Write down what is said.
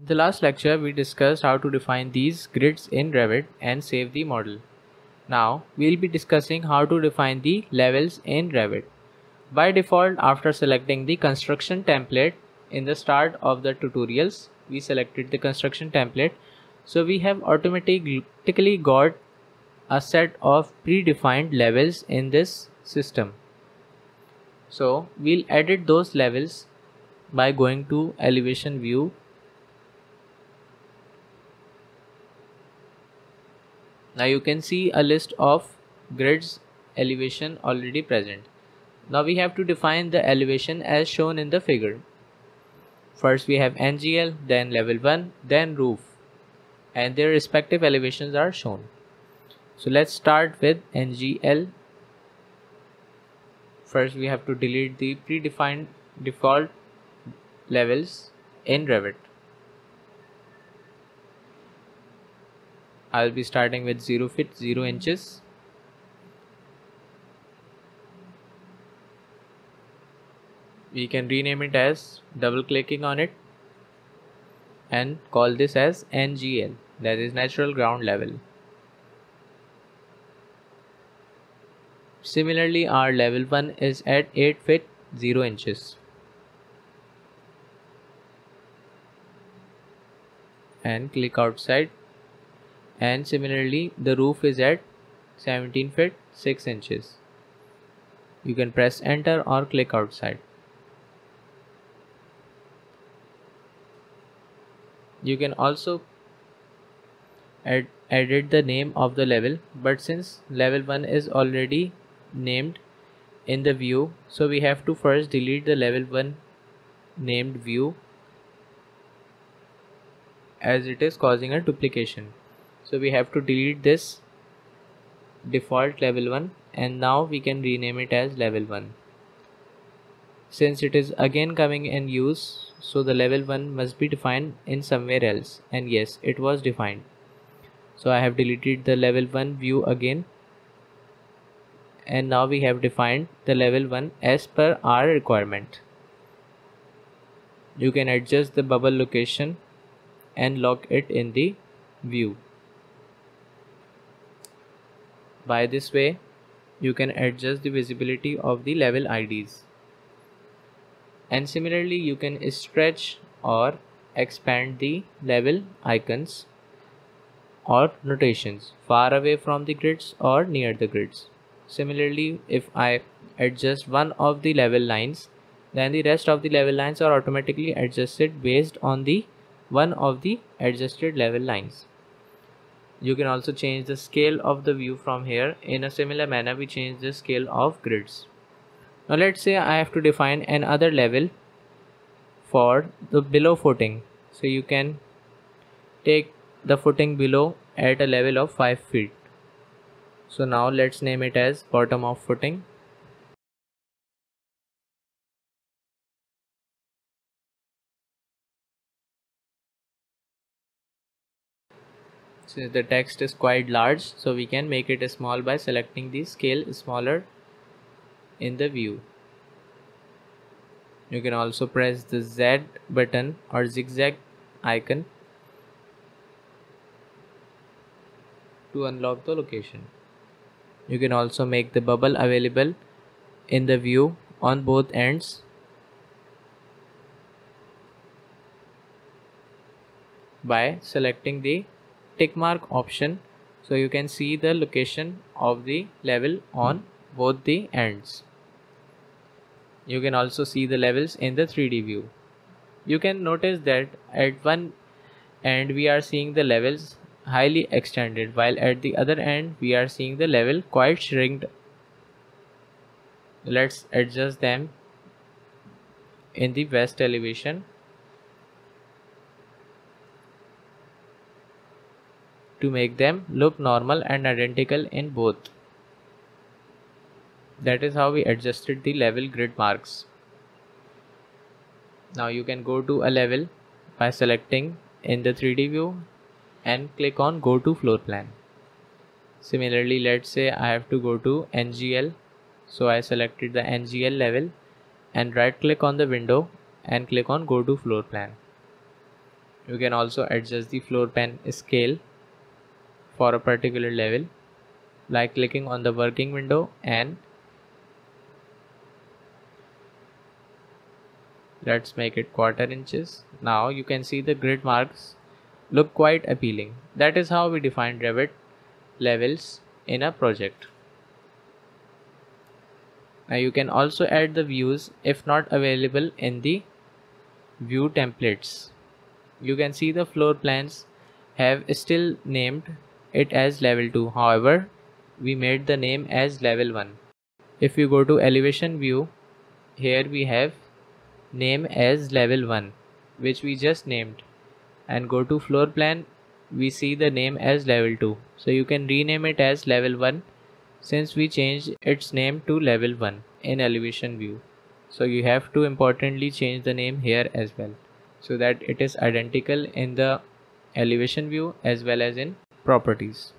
In the last lecture, we discussed how to define these grids in Revit and save the model. Now, we'll be discussing how to define the levels in Revit. By default, after selecting the construction template in the start of the tutorials, we selected the construction template. So we have automatically got a set of predefined levels in this system. So we'll edit those levels by going to elevation view now you can see a list of grids elevation already present. Now we have to define the elevation as shown in the figure. First we have ngl then level 1 then roof. And their respective elevations are shown. So let's start with ngl first we have to delete the predefined default levels in Revit. I'll be starting with 0 feet 0 inches. We can rename it as double clicking on it and call this as NGL that is natural ground level. Similarly our level 1 is at 8 feet 0 inches. and click outside and similarly the roof is at 17 feet 6 inches. You can press enter or click outside. You can also add, edit the name of the level but since level 1 is already named in the view so we have to first delete the level 1 named view as it is causing a duplication so we have to delete this default level 1 and now we can rename it as level 1 since it is again coming in use so the level 1 must be defined in somewhere else. And yes it was defined. So I have deleted the level 1 view again. And now we have defined the level 1 as per our requirement. You can adjust the bubble location and lock it in the view. By this way, you can adjust the visibility of the level IDs. And similarly, you can stretch or expand the level icons or notations far away from the grids or near the grids. Similarly, if I adjust one of the level lines, then the rest of the level lines are automatically adjusted based on the one of the adjusted level lines. You can also change the scale of the view from here. In a similar manner, we change the scale of grids. Now let's say I have to define another level for the below footing. So you can take the footing below at a level of 5 feet. So now let's name it as bottom of footing since the text is quite large so we can make it small by selecting the scale smaller in the view. You can also press the Z button or zigzag icon to unlock the location. You can also make the bubble available in the view on both ends. By selecting the tick mark option so you can see the location of the level on both the ends. You can also see the levels in the 3D view. You can notice that at one end we are seeing the levels highly extended while at the other end we are seeing the level quite shrinked. Let's adjust them in the west elevation to make them look normal and identical in both. That is how we adjusted the level grid marks. Now you can go to a level by selecting in the 3D view and click on go to floor plan. Similarly, let's say I have to go to NGL. So I selected the NGL level and right click on the window and click on go to floor plan. you can also adjust the floor plan scale for a particular level like clicking on the working window and let's make it quarter inches. Now you can see the grid marks look quite appealing. That is how we define Revit levels in a project. Now you can also add the views if not available in the view templates. You can see the floor plans have still named it as level 2 however we made the name as level 1 if you go to elevation view here we have name as level 1 which we just named. And go to floor plan we see the name as level 2 so you can rename it as level 1 since we changed its name to level 1 in elevation view. So you have to importantly change the name here as well so that it is identical in the elevation view as well as in properties